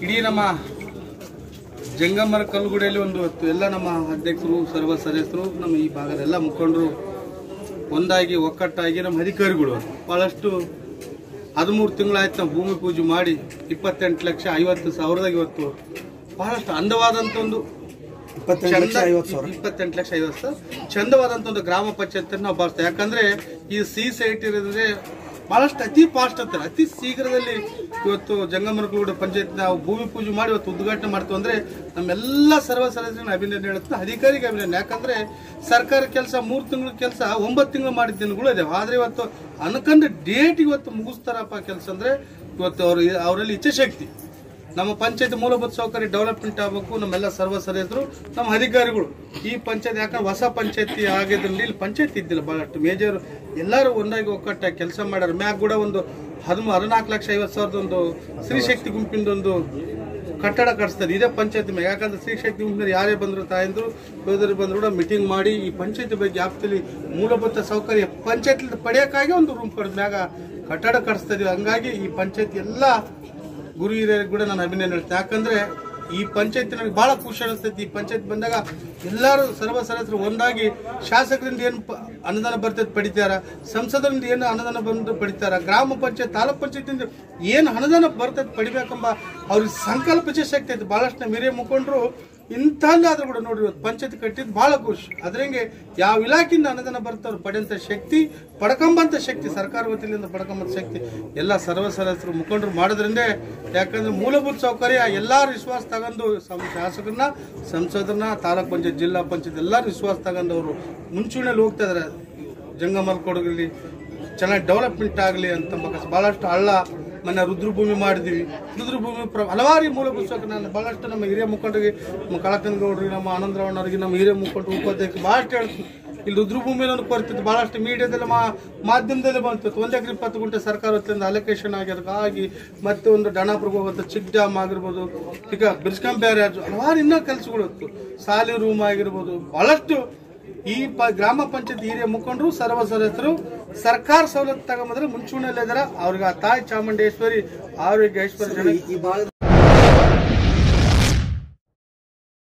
ಇಡೀ ನಮ್ಮ ಜಂಗಮರ ಕಲ್ಗುಡಿಯಲ್ಲಿ ಒಂದು ಹೊತ್ತು ಎಲ್ಲ ನಮ್ಮ ಅಧ್ಯಕ್ಷರು ಸರ್ವ ಸದಸ್ಯರು ನಮ್ಮ ಈ ಭಾಗದ ಎಲ್ಲ ಮುಖಂಡರು ಒಂದಾಗಿ ಒಕ್ಕಟ್ಟಾಗಿ ನಮ್ಮ ಅಧಿಕಾರಿಗಳು ಬಹಳಷ್ಟು ಹದಿಮೂರು ತಿಂಗಳಾಯ್ತು ನಾವು ಭೂಮಿ ಪೂಜೆ ಮಾಡಿ ಇಪ್ಪತ್ತೆಂಟು ಲಕ್ಷ ಐವತ್ತು ಸಾವಿರದಾಗ ಇವತ್ತು ಬಹಳಷ್ಟು ಅಂದವಾದಂಥ ಒಂದು ಇಪ್ಪತ್ತೆಂಟು ಲಕ್ಷ ಐವತ್ತು ಸಾವಿರ. ಚಂದವಾದಂತ ಒಂದು ಗ್ರಾಮ ಪಂಚಾಯತ್ ನಾವು ಭಾವಿಸ್ತೇವೆ ಯಾಕಂದ್ರೆ ಈ ಸಿ ಸೈಟ್ ಇರೋದ್ರೆ ಬಹಳಷ್ಟು ಅತಿ ಫಾಸ್ಟ್ ಅಂತಾರೆ ಅತಿ ಶೀಘ್ರದಲ್ಲಿ ಇವತ್ತು ಜಂಗಮರಗೂಡ ಪಂಚಾಯತ್ ನಾವು ಭೂಮಿ ಪೂಜೆ ಮಾಡಿ ಇವತ್ತು ಉದ್ಘಾಟನೆ ಮಾಡ್ತೇವೆ ಅಂದ್ರೆ ನಮ್ಮೆಲ್ಲ ಸರ್ವ ಸದಸ್ಯರನ್ನ ಅಭಿನಂದನೆ ಹೇಳುತ್ತೆ ಅಧಿಕಾರಿಗೆ ಅಭಿನಂದನೆ. ಯಾಕಂದ್ರೆ ಸರ್ಕಾರ ಕೆಲಸ ಮೂರು ತಿಂಗಳ ಕೆಲಸ ಒಂಬತ್ತು ತಿಂಗಳು ಮಾಡಿದ ದಿನಗಳು ಇದೆ ಆದರೆ ಇವತ್ತು ಅನ್ಕಂಡ ಡೇಟ್ ಇವತ್ತು ಮುಗಿಸ್ತಾರಪ್ಪ ಕೆಲಸ ಅಂದ್ರೆ ಇವತ್ತು ಅವ್ರ ಅವರಲ್ಲಿ ಇಚ್ಛಾಶಕ್ತಿ. ನಮ್ಮ ಪಂಚಾಯತ್ ಮೂಲಭೂತ ಸೌಕರ್ಯ ಡೆವಲಪ್ಮೆಂಟ್ ಆಗಬೇಕು, ನಮ್ಮೆಲ್ಲ ಸರ್ವ ಸದಸ್ಯರು, ನಮ್ಮ ಅಧಿಕಾರಿಗಳು. ಈ ಪಂಚಾಯತ್ ಯಾಕಂದ್ರೆ ಹೊಸ ಪಂಚಾಯತಿ ಆಗಿದ್ರಲ್ಲಿ ಇಲ್ಲಿ ಪಂಚಾಯತ್ ಇದ್ದಿಲ್ಲ ಬಹಳಷ್ಟು ಮೇಜರ್. ಎಲ್ಲರೂ ಒಂದಾಗಿ ಒಕ್ಕಟ್ಟಾಗಿ ಕೆಲಸ ಮಾಡ್ಯಾರ. ಮ್ಯಾಗ ಕೂಡ ಒಂದು ಹದಿಮೂ, ಹದಿನಾಲ್ಕು ಲಕ್ಷ ಐವತ್ತು ಸಾವಿರದ ಒಂದು ಸ್ತ್ರೀಶಕ್ತಿ ಗುಂಪಿನದೊಂದು ಕಟ್ಟಡ ಕಟ್ಸ್ತಾರೆ. ಇದೇ ಪಂಚಾಯತ್ ಮ್ಯಾಗ. ಯಾಕಂದ್ರೆ ಸ್ತ್ರೀಶಕ್ತಿ ಗುಂಪಿನ ಯಾರೇ ಬಂದ್ರು, ತಾಯಂದ್ರು ಬೇದರು ಬಂದ್ರು ಕೂಡ ಮೀಟಿಂಗ್ ಮಾಡಿ ಈ ಪಂಚಾಯತಿ ಬಗ್ಗೆ ವ್ಯಾಪ್ತಿಯಲ್ಲಿ ಮೂಲಭೂತ ಸೌಕರ್ಯ ಪಂಚಾಯತ್ ಪಡೆಯಕ್ಕಾಗಿ ಒಂದು ರೂಮ್ ಕಡ್ದ. ಮ್ಯಾಗ ಕಟ್ಟಡ ಕಟ್ಸ್ತಾ ಇದೀವಿ. ಹಂಗಾಗಿ ಈ ಪಂಚಾಯತ್ ಎಲ್ಲ ಗುರು ಹಿರಿಯರಿಗೆ ಕೂಡ ನಾನು ಅಭಿನಯ ಹೇಳ್ತೇನೆ. ಯಾಕಂದ್ರೆ ಈ ಪಂಚಾಯತ್ ನನಗೆ ಬಹಳ ಖುಷಿ ಅನಿಸ್ತೈತಿ. ಈ ಪಂಚಾಯತ್ ಬಂದಾಗ ಎಲ್ಲರೂ ಸರ್ವ ಸರಸರು ಒಂದಾಗಿ ಶಾಸಕರಿಂದ ಏನು ಅನುದಾನ ಬರ್ತೈತೆ ಪಡಿತಾರ, ಸಂಸದರಿಂದ ಏನು ಅನುದಾನ ಬಂದು ಪಡಿತಾರ, ಗ್ರಾಮ ಪಂಚಾಯತ್, ತಾಲೂಕ್ ಪಂಚಾಯತಿಂದ ಏನು ಅನುದಾನ ಬರ್ತೈತೆ ಪಡಿಬೇಕೆಂಬ ಅವ್ರಿಗೆ ಸಂಕಲ್ಪ ಶಕ್ತಿ ಐತೆ ಮೇರೆ ಹಿರಿಯ ಮುಖಂಡರು ಇಂಥಲ್ಲಾದ್ರೂ ಕೂಡ ನೋಡಿ ಪಂಚಾಯತ್ ಕಟ್ಟಿದ್ದು ಭಾಳ ಖುಷಿ. ಅದ್ರಂಗೆ ಯಾವ ಇಲಾಖೆಯಿಂದ ಅನುದಾನ ಬರ್ತಾರೋ ಪಡೆಯಂತ ಶಕ್ತಿ, ಪಡ್ಕೊಂಬಂಥ ಶಕ್ತಿ, ಸರ್ಕಾರ ವತಿಯಿಂದ ಪಡ್ಕೊಂಬಂಥ ಶಕ್ತಿ, ಎಲ್ಲ ಸರ್ವ ಸದಸ್ಯರು, ಮುಖಂಡರು ಮಾಡೋದ್ರಿಂದ ಯಾಕಂದ್ರೆ ಮೂಲಭೂತ ಸೌಕರ್ಯ, ಎಲ್ಲಾರು ವಿಶ್ವಾಸ ತಗೊಂಡು ಶಾಸಕರನ್ನ, ಸಂಸದರನ್ನ, ತಾಲೂಕ್ ಪಂಚಾಯತ್, ಜಿಲ್ಲಾ ಪಂಚಾಯತ್ ಎಲ್ಲಾರು ವಿಶ್ವಾಸ ತಗೊಂಡು ಅವರು ಮುಂಚೂಣಿಯಲ್ಲಿ ಹೋಗ್ತಾ ಇದಾರೆ. ಜಂಗಮಲ್ ಕೊಡಗಲಿ ಚೆನ್ನಾಗಿ ಡೆವಲಪ್ಮೆಂಟ್ ಆಗಲಿ ಅಂತ ಬಹಳಷ್ಟು- ಬಹಳಷ್ಟು ಹಳ್ಳ ಮೊನ್ನೆ ರುದ್ರಭೂಮಿ ಮಾಡಿದ್ವಿ ರುದ್ರಭೂಮಿ ಪ್ರ ಹಲವಾರು ಮೂಲ ಪುಸ್ತಕ ನಾನು ಭಾಳಷ್ಟು ನಮ್ಮ ಹಿರಿಯ ಮುಖಂಡರಿಗೆ, ನಮ್ಮ ಕಳಕನ್ ಗೌಡ್ರಿಗೆ, ನಮ್ಮ ಆನಂದರಾವಣ್ಣವ್ರಿಗೆ, ನಮ್ಮ ಹಿರಿಯ ಮುಖಂಡ ಉಪಾಧ್ಯಕ್ಷ ಭಾಳಷ್ಟು ಹೇಳ್ತೀನಿ. ಇಲ್ಲಿ ರುದ್ರಭೂಮಿ ಒಂದು ಕೊರತಿತ್ತು ಭಾಳಷ್ಟು ಮೀಡಿಯಾದಲ್ಲಿ ಮಾ ಮಾಧ್ಯಮದಲ್ಲಿ ಬಂತು. ಒಂದು ಎಕರೆ ಇಪ್ಪತ್ತು ಗುಂಟೆ ಸರ್ಕಾರ ವತಿಯಿಂದ ಅಲೋಕೇಶನ್ ಆಗಿರೋದು ಆಗಿ ಮತ್ತೆ ಒಂದು ಡಣಾಪುರಕ್ಕೆ ಹೋಗುತ್ತೆ ಚಿಕ್ ಡ್ಯಾಮ್ ಆಗಿರ್ಬೋದು, ಈಗ ಬಿರ್ಸ್ಕಂ ಬ್ಯಾರೇಜ್ ಹಲವಾರು ಇನ್ನೂ ಕೆಲಸಗಳು ಇತ್ತು. ಸಾಲಿ ರೂಮ್ ಆಗಿರ್ಬೋದು, ಬಹಳಷ್ಟು ಈ ಗ್ರಾಮ ಪಂಚಾಯತ್ ಹಿರಿಯ ಮುಖಂಡರು ಸರ್ವ ಸದಸ್ಯರು ಸರ್ಕಾರ ಸವಲತ್ತು ತಗೊಂಬಂದ್ರೆ ಮುಂಚೂಣಿಯಲ್ಲಿದ್ದಾರೆ ಅವ್ರಿಗೆ ಆ ತಾಯಿ ಚಾಮುಂಡೇಶ್ವರಿ ಆರೋಗ್ಯ ಐಶ್ವರ್ಯ